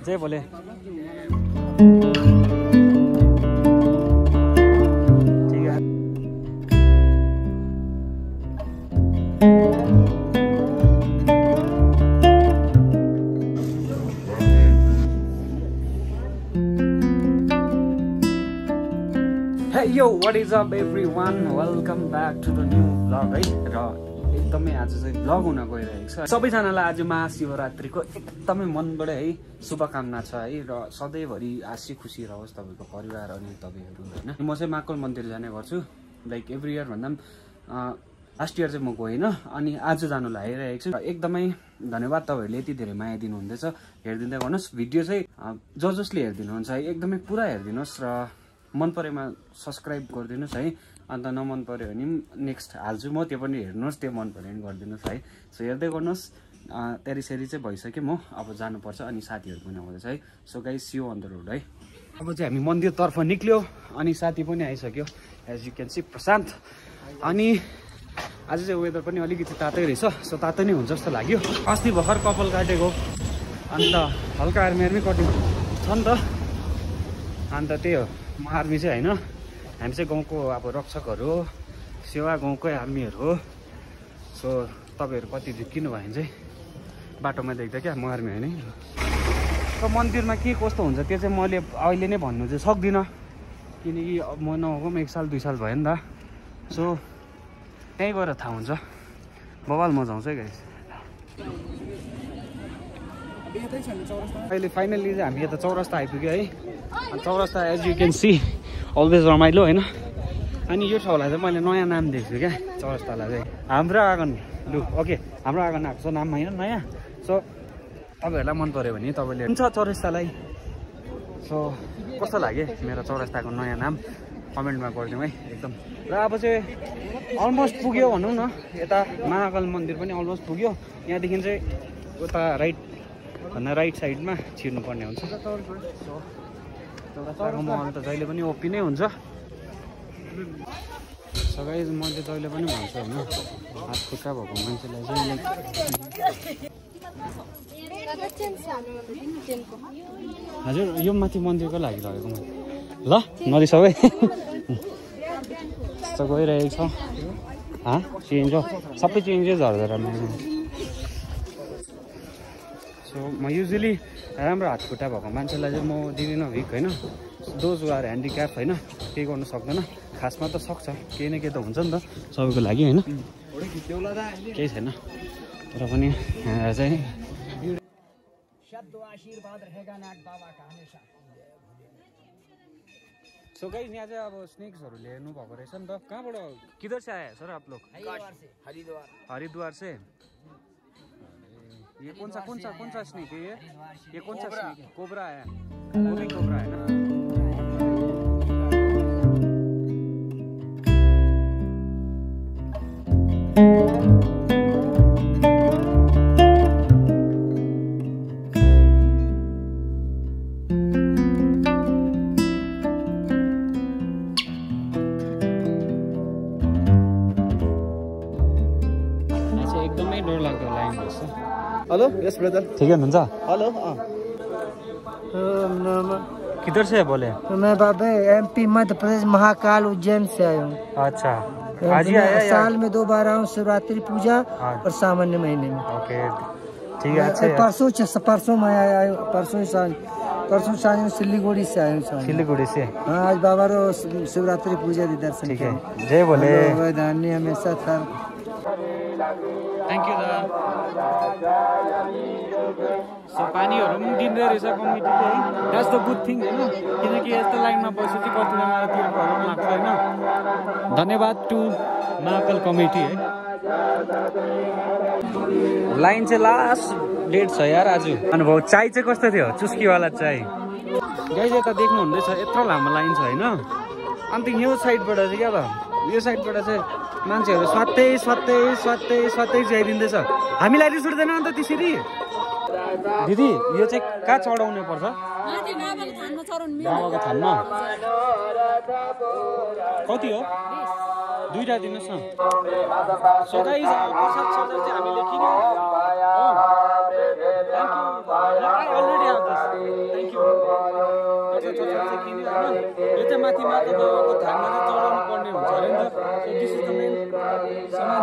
जय बोले ठीक है yo what is up everyone welcome back to the new blog है र एकदमै आज चाहिँ ब्लग हुन गइरहेको छ। सबैजनालाई आज महाशिवरात्रिको एकदमै मनबाट है शुभकामना छ है र सधैँभरि हाँसी खुसी रहोस् तपाईँको परिवार अनि तपाईँहरू होइन? म चाहिँ माकल मन्दिर जाने गर्छु। लाइक एभ्री इयर भन्दा पनि लास्ट इयर चाहिँ म गइनँ अनि आज जानु लागिरहेको छु। एकदमै धन्यवाद तपाईँहरूले यति धेरै माया दिनुहुँदैछ। हेरिदिँदै गर्नुहोस्। भिडियो चाहिँ ज जसले हेरिदिनुहुन्छ है एकदमै पुरा हेरिदिनुहोस् र मन परेमा सब्सक्राइब गरिदिनुहोस् है। अन्त नमन पऱ्यो भने पनि नेक्स्ट हाल्छु म त्यो पनि हेर्नुहोस् त्यो मन पऱ्यो भने गरिदिनुहोस् है। सो हेर्दै गर्नुहोस् तेरिसेरी चाहिँ भइसक्यो म। अब जानुपर्छ अनि साथीहरू पनि आउँदैछ है। सो गाई सियो अन द रोड है। अब चाहिँ हामी मन्दिरतर्फ निक्ल्यो अनि साथी पनि आइसक्यो। As you can see Prashant. अनि आज चाहिँ वेदर पनि अलिकति तातै रहेछ। सो तातै नै हुन्छ जस्तो लाग्यो। अस्ति भर्खर कपाल काटेको। अन्त हल्का आर्मी आर्मी कटिङ। छ नि त। अन्त त्यही हो। म आर्मी चाहिँ होइन हामी चाहिँ गाउँको अब रक्षकहरू हो सेवा गाउँकै आर्मीहरू हो। सो तपाईँहरू कति झुक्किनु भयो भने चाहिँ बाटोमा देख्दा क्या म आर्मी होइन। र मन्दिरमा के कस्तो हुन्छ त्यो चाहिँ मैले अहिले नै भन्नु चाहिँ सक्दिनँ। किनकि म नगएको पनि एक साल दुई साल भयो नि त। सो त्यहीँ गएर थाहा हुन्छ। बबाल मजा आउँछ है गाइस अहिले फाइनल्ली चाहिँ हामी यता चौरस्ता आइपुग्यो है। चौरस्ता as you can see always रमाइलो होइन? अनि यो ठाउँलाई चाहिँ मैले नयाँ नाम दिएको छु क्या चौरस्तालाई चाहिँ। हाम्रो आँगन लु ओके हाम्रो आँगन आएको छ नाम होइन नयाँ। सो तपाईँहरूलाई मन पऱ्यो भने तपाईँले हुन्छ चौरस्तालाई। सो कस्तो लाग्यो मेरो चौरस्ताको नयाँ नाम? कमेन्टमा गरिदिउँ है एकदम। र अब चाहिँ अलमोस्ट पुग्यो भनौँ न यता महाकाल मन्दिर पनि अलमोस्ट पुग्यो। यहाँदेखि चाहिँ उता राइट भन्दा राइट साइडमा छिर्नुपर्ने हुन्छ। सो चौरस्ताको महल त जहिले पनि ओपी नै हुन्छ। सबै मैले जहिले पनि भन्छु होइन हात खुट्टा भएको मान्छेलाई चाहिँ हजुर यो माथि मन्दिरको लागि लगेको मैले। ल नरिसाउ है यस्तो गइरहेको छ। चेन्ज हो। सबै चेन्जै सो म युजली राम्रो हात खुट्टा भएको मान्छेलाई चाहिँ म दिँदिनँ भिक होइन? दोज आर ह्यान्डिक्याप होइन? केही गर्नु सक्दैन। खासमा त सक्छ। केही न केही त हुन्छ नि त सबैको लागि होइन? केही छैन। तर पनि चाहिँ सो गाइस यहाँ चाहिँ अब स्नेक्सहरू ल्याउनु भएको रहेछ नि त। कहाँबाट किधर से आया सर आप लोग? हरिद्वार हरिद्वार से। ये कौन सा कौन सा कौन सा स्नेक है ये? ये कौन सा स्नेक है? कोबरा है। वो भी कोबरा है ना? यहाँ चाहिँ एकदमै डरलाग्दो लाइन रहेछ हेलो यस ब्रदर ठिकै हुनुहुन्छ हेलो किधर से बोले? मैं बाबा एमपी मध्य प्रदेश महाकाल उज्जैन से आया हूँ। अच्छा। आज ही आया साल में दो बार आऊँ शिवरात्रि पूजा हाँ। और सामान्य महीने में। ओके। ठीक है अच्छा परसों परसों मैं आया आया हूँ, परसों साँझ परसों साँझ में सिलीगुड़ी से आया हूँ साँझ। सिलीगुड़ी से? हाँ आज बाबा रो शिवरात्रि पूजा दी दर्शन ठीक है। जय बोले। बाबा धान्य हमेशा था। थ्याङ्क यू दा सो पानीहरू पनि दिँदो रहेछ कमिटीले है द्याट्स द गुड थिङ होइन? किनकि यस्तो लाइनमा बसेपछि कतिजनालाई तिर गरम लाग्छ होइन? धन्यवाद टु महाकाल कमिटी है। लाइन चाहिँ लास्ट डेट छ यार आज। अनुभव चाय चाहिँ कस्तो थियो? चुस्कीवाला चाय गाई यता देख्नु हुँदैछ यत्रो लामो लाइन छ होइन? अन्त यो साइडबाट चाहिँ क्या त? यो साइडबाट चाहिँ मान्छेहरू स्वात्तै स्वात्तै स्वात्तै स्वात्तै चियाइदिँदैछ हामीलाई रिस उठ्दैन अन्त त्यसरी। दिदी यो चाहिँ कहाँ चढाउनु पर्छ। बाबाको थानमा कति हो? दुइटा दिनुहोस् न। सो गाइस प्रसाद सदर चाहिँ हामीले किन्यौँ। हो। थ्याङ्क यू यो चरा चाहिँ होइन यो चाहिँ माथि माता बाबाको थानमा चढाउनु पर्ने हुन्छ अरे नि त दिस इज द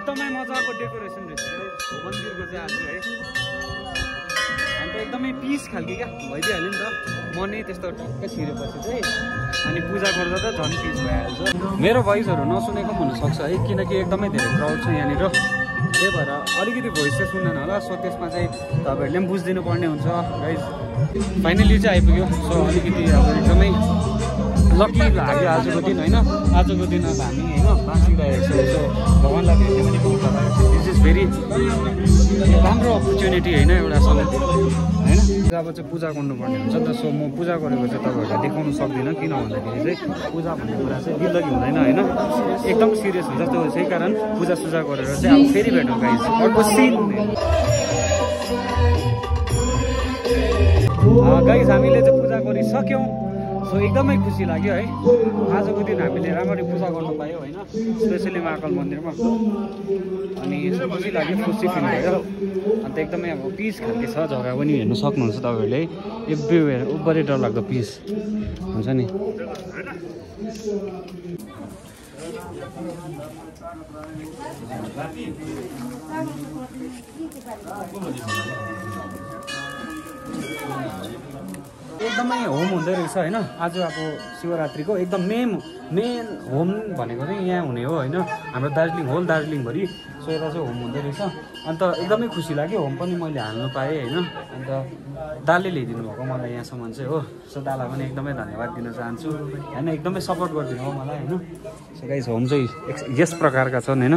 एकदमै मजाको डेकोरेसन रहेछ मन्दिरको चाहिँ आज है। अन्त एकदमै पिस खालको क्या भइदिइहाल्यो नि त। मनै त्यस्तो ठक्कै छिरेपछि चाहिँ अनि पूजा गर्दा त झन् पिस भइहाल्छ। मेरो भोइसहरू नसुनेको पनि हुनसक्छ है किनकि एकदमै धेरै क्राउड छ यहाँनिर। त्यही भएर अलिकति भोइस चाहिँ सुन्दैन होला। सो त्यसमा चाहिँ तपाईँहरूले पनि बुझिदिनु पर्ने हुन्छ। गाइज फाइनली चाहिँ आइपुग्यो। सो अलिकति अब एकदमै लकी लाग्यो आजको दिन होइन? आजको दिन अब हामी होइन बाँचिरहेको छौँ। सो भगवान्लाई राम्रो अपर्च्युनिटी होइन एउटा समय होइन? अब चाहिँ पूजा गर्नुपर्ने हुन्छ नि त सो म पूजा गरेको चाहिँ तपाईँहरूलाई देखाउनु सक्दिनँ किन भन्दाखेरि चाहिँ पूजा भन्ने कुरा चाहिँ दिल्लगी हुँदैन होइन? एकदम सिरियस हुन्छ त्यो त्यही कारण पूजा सुजा गरेर चाहिँ अब फेरि भेटौँ गाइज अर्को सिन गाइज हामीले चाहिँ पूजा गरिसक्यौँ। सो एकदमै खुसी लाग्यो है। आजको दिन हामीले राम्ररी पूजा गर्नु पायौँ होइन। स्पेसली महाकाल मन्दिरमा। अनि खुसी लाग्यो खुसी फिल भयो। अन्त एकदमै अब पिस खालको छ जग्गा पनि हेर्नु सक्नुहुन्छ तपाईँहरूले। एभ्रिवेयर उब्बरै डरलाग्दो पिस हुन्छ नि? एकदमै होम हुँदो रहेछ होइन। आज अब शिवरात्रिको एकदम मेन मेन होम भनेको चाहिँ यहाँ हुने हो होइन। हाम्रो दार्जिलिङ होल दार्जिलिङभरि यता चाहिँ होम हुँदो रहेछ। अन्त एकदमै खुसी लाग्यो होम पनि मैले हाल्नु पाएँ होइन। अन्त दाले ल्याइदिनु भएको मलाई यहाँसम्म चाहिँ हो। सो दालाई पनि एकदमै धन्यवाद दिन चाहन्छु। होइन एकदमै सपोर्ट गरिदिनु हो मलाई होइन। सो गाइस होम चाहिँ यस प्रकारका छन् होइन।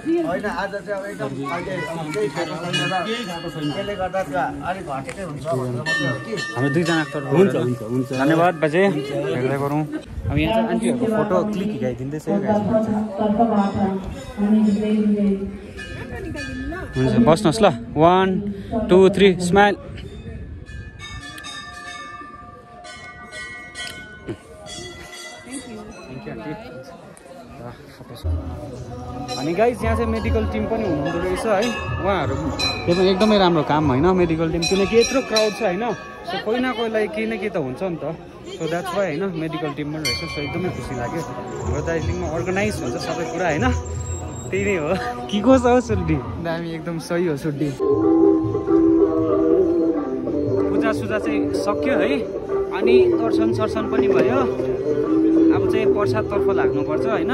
होइन आज चाहिँ अब एकदम त्यसले गर्दा अलिक घटेकै हुन्छ हाम्रो दुईजना तर्फ हुन्छ हुन्छ हुन्छ। धन्यवाद बाजे। हेर्दै गरौँ। अब यहाँ चाहिँ आन्टीहरूको फोटो क्लिक। हुन्छ बस्नुहोस् ल। वान टू थ्री स्माइल अनि गाइस यहाँ चाहिँ मेडिकल टिम पनि हुनुहुँदो रहेछ है? उहाँहरू त्यो पनि एकदमै राम्रो काम होइन मेडिकल टिम किनकि यत्रो क्राउड छ होइन। सो कोही न कोहीलाई केही न केही त हुन्छ नि त। सो द्याट्स वाइ होइन मेडिकल टिम पनि रहेछ। सो एकदमै खुसी लाग्यो। हाम्रो दार्जिलिङमा अर्गनाइज हुन्छ सबै कुरा होइन? त्यही नै हो। के कसो हो सुड्डी दामी एकदम सही हो सुड्डी पूजा सुजा चाहिँ सक्यो है? अनि दर्शन सर्सन पनि भयो। अब चाहिँ प्रसादतर्फ लाग्नुपर्छ होइन?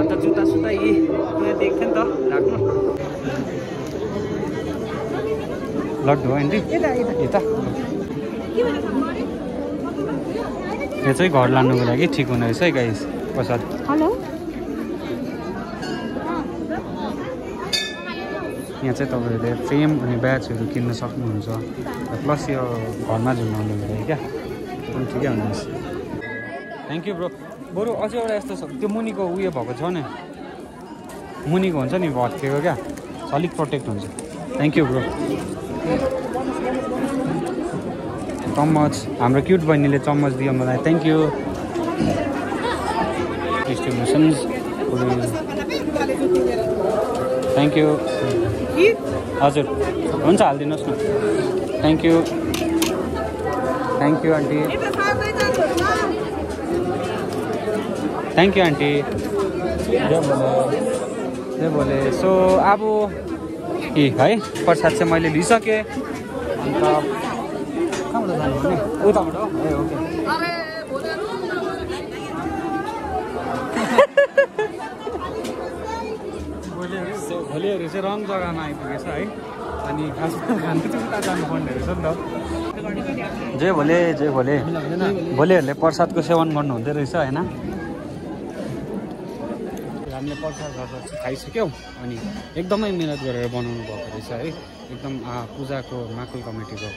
अन्त जुत्ता सुत्ता यी यहाँ देख्थ्यो नि त राख्नु लड्डु हो आन्टी? यता यो चाहिँ घर लानुको लागि ठिक हुने रहेछ है गाइस प्रसाद। हेलो। यहाँ चाहिँ तपाईँहरूले फ्रेम अनि ब्याचहरू किन्न सक्नुहुन्छ। प्लस यो घरमा झुन्डाउनुको लागि क्या? एकदम ठिकै हुनुहुन्छ। थ्याङ्क यू ब्रो बरु अझै एउटा यस्तो छ। त्यो मुनिको उयो भएको छ नि मुनिको हुन्छ नि भत्केको क्या? अलिक प्रोटेक्ट हुन्छ। थ्याङ्क यू ब्रो चम्मच। हाम्रो क्युट बहिनीले चम्मच दियो मलाई। Thank you distributions thank you हजुर। हुन्छ हालिदिनुहोस् न। Thank you thank you aunty. Thank you aunty जे बोले। सो अब ए है? प्रसाद चाहिँ मैले लिइसकेँ। अन्त कहाँबाट जानु भने उताबाट हो? ए ओके। सो भोलिहरू चाहिँ रङ जग्गामा आइपुगेछ है? अनि खासमा खानु चाहिँ उता जानुपर्ने रहेछ नि त। जे भोले जे भोले भोलिहरूले प्रसादको सेवन गर्नु हुँदो रहेछ होइन? हामीले प्रसाद खाइसक्यौँ। अनि एकदमै मिहिनेत गरेर बनाउनु भएको रहेछ है। एकदम पूजाको माकुल कमिटीको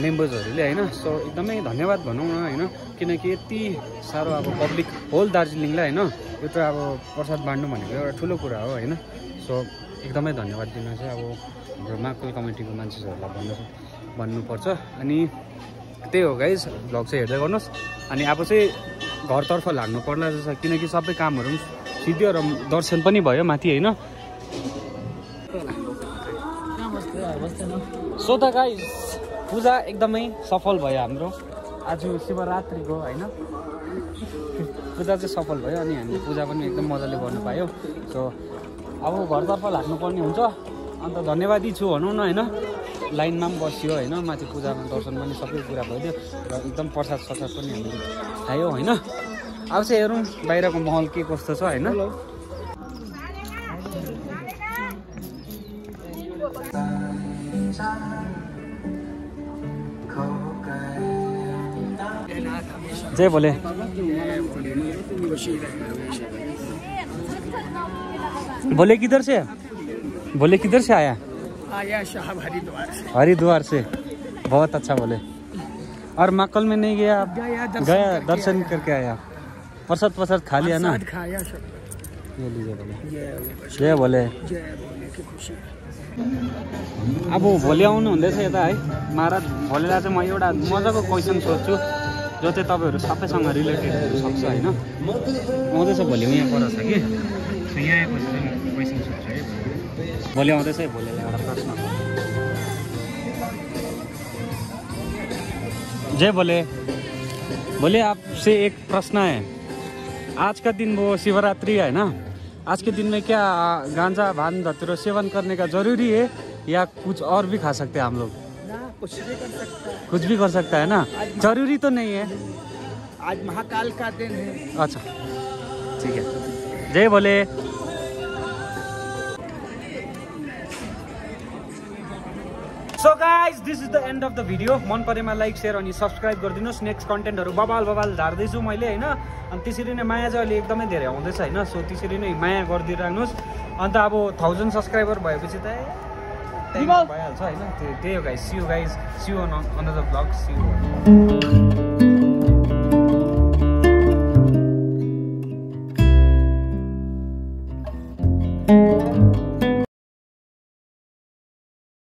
मेम्बर्सहरूले होइन सो एकदमै धन्यवाद भनौँ न होइन। किनकि यति साह्रो अब पब्लिक होल दार्जिलिङलाई होइन यत्रो अब प्रसाद बाँड्नु भनेको एउटा ठुलो कुरा हो होइन। सो एकदमै धन्यवाद दिन चाहिँ अब हाम्रो माकुल कमिटीको मान्छेहरूलाई भन्नु भन्नुपर्छ। अनि त्यही हो गाइज भ्लग चाहिँ हेर्दै गर्नुहोस्। अनि अब चाहिँ घरतर्फ लाग्नु पर्ला जस्तो किनकि सबै कामहरू सिद्धियो र दर्शन पनि भयो माथि होइन? सो त गाइज पूजा एकदमै सफल भयो हाम्रो। आज शिवरात्रिको होइन? पूजा चाहिँ सफल भयो अनि हामीले पूजा पनि एकदम मजाले गर्नु पायौँ। सो अब घरतर्फ लाग्नुपर्ने हुन्छ। अन्त धन्यवादी छु भनौँ न होइन? लाइनमा पनि बसियो होइन? माथि पूजामा दर्शन पनि सबै कुरा भइदियो। र एकदम प्रसाद ससाद पनि हामीले खायौँ होइन? अब से चाहिँ हेरौँ बाहिरको महल के कस्तो छ होइन? जय बोले। बोले किधर से? बोले किधर से आया? आया साहब हरिद्वार से। हरिद्वार से। बहुत अच्छा बोले। और माकल में नहीं गया आप? गया गया दर्शन करके आया। प्रसाद प्रसाद खा लिया ना? खाया सब। ये लीजिए बोले। जय जय बोले। जय बोले की खुशी। अब भोलि आउनु हुँदैछ यता है? महाराज भोलिलाई चाहिँ म एउटा मजाको क्वेसन सोध्छु जो चाहिँ तपाईँहरू सबैसँग रिलेटेड हुन सक्छ होइन? आउँदैछ भोलि यहाँ पर छ कि यहाँ क्वेसन सोध्छु है? भोलि आउँदैछ है भोलिलाई एउटा प्रश्न। जय बोले। बोले आपसे एक प्रश्न है। आज का दिन वो शिवरात्रि है ना? आज के दिन में क्या गांजा भान धतूरा सेवन करने का ज़रूरी है? या कुछ और भी खा सकते हैं हम लोग? कुछ भी कर सकता है। कुछ भी कर सकता है ना? ज़रूरी तो नहीं है। आज महाकाल का दिन है। अच्छा ठीक है। जय बोले। So guys this is the end of the video मन परेमा लाइक सेयर अनि सब्सक्राइब गरिदिनुहोस्। नेक्स्ट कन्टेन्टहरू बबाल बबाल झार्दैछु मैले होइन? अनि त्यसरी नै माया चाहिँ अहिले एकदमै धेरै आउँदैछ होइन? सो त्यसरी नै माया गरिदिइराख्नुहोस् अन्त अब थाउजन्ड सब्सक्राइबर भएपछि त भइहाल्छ होइन? त्यो त्यही हो guys see you guys see you on another vlog see you